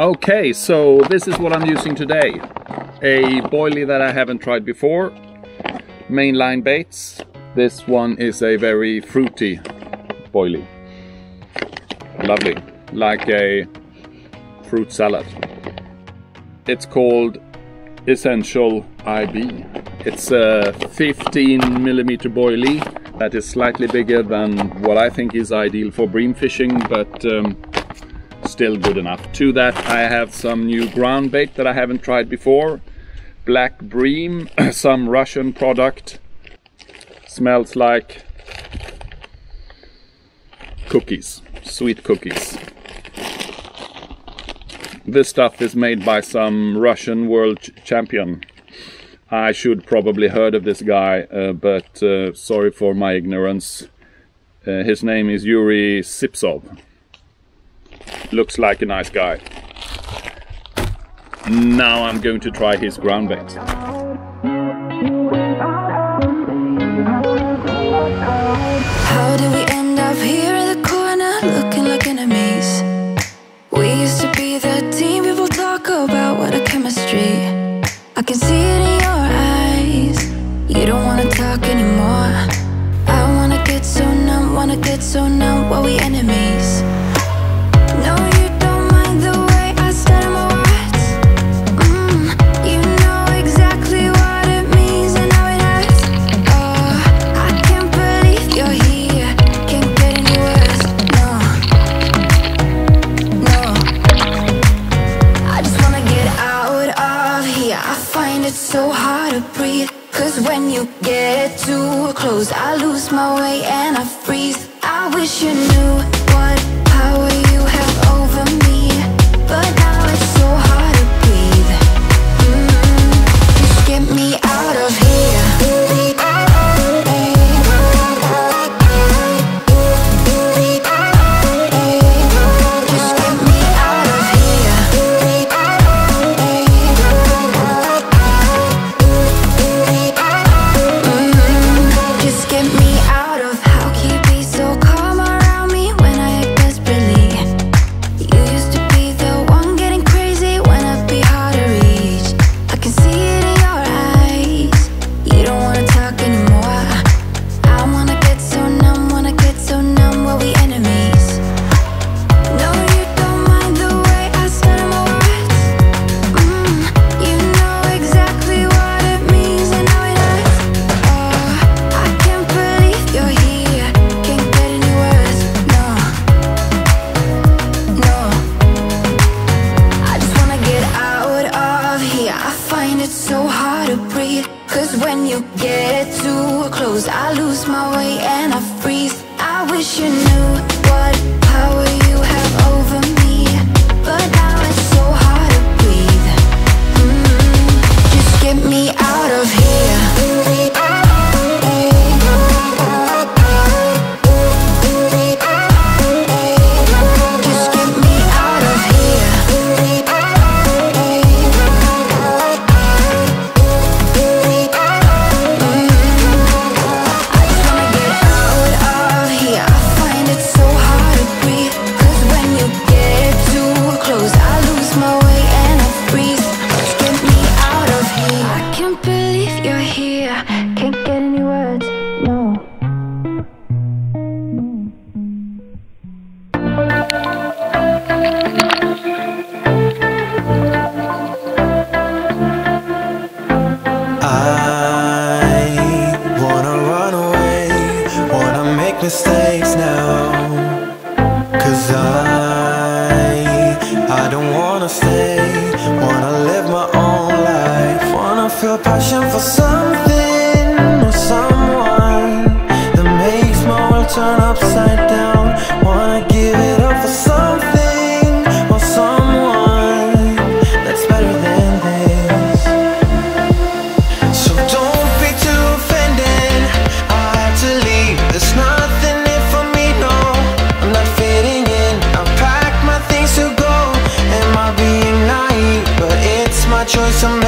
Okay, so this is what I'm using today. A boilie that I haven't tried before, mainline baits. This one is a very fruity boilie. Lovely, like a fruit salad. It's called Essential IB. It's a 15 millimeter boilie that is slightly bigger than what I think is ideal for bream fishing, but um, still good enough. To that I have some new ground bait that I haven't tried before. Black bream, some Russian product. Smells like cookies, sweet cookies. This stuff is made by some Russian world champion. I should probably heard of this guy, uh, but uh, sorry for my ignorance. Uh, his name is Yuri Sipsov. Looks like a nice guy. Now I'm going to try his ground bait. new you mistakes now. Cause I, I don't wanna stay. Wanna live my own life. Wanna feel passion for something choice I'm